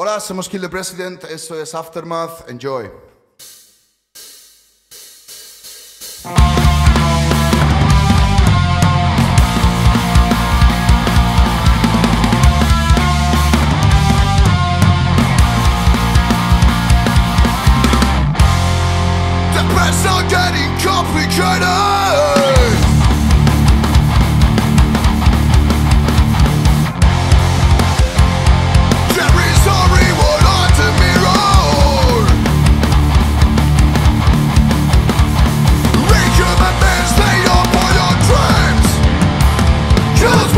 Hola, somos Kill the President, esto es Aftermath, enjoy. The press are getting complicated.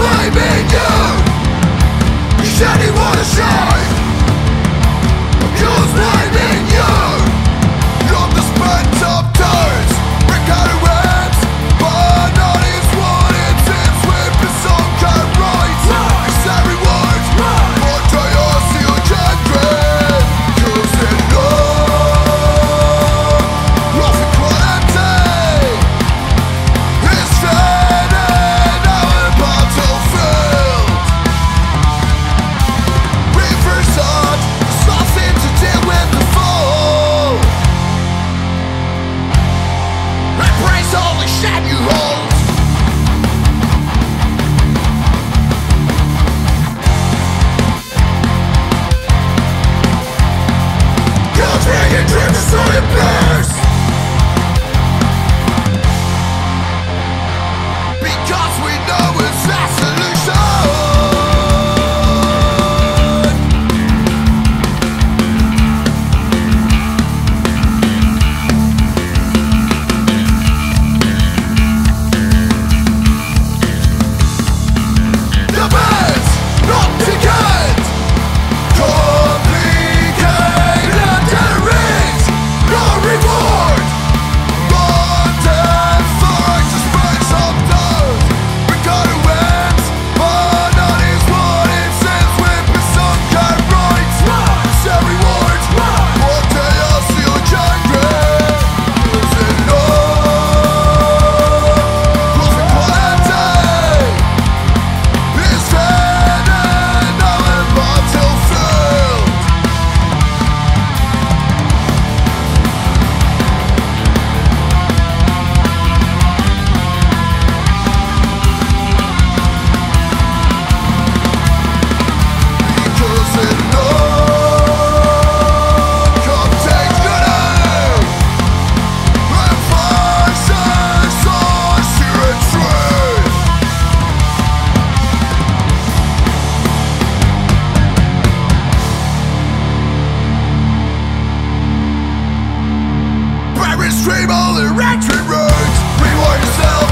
Why me stream all the ratchet roads Rewind yourself.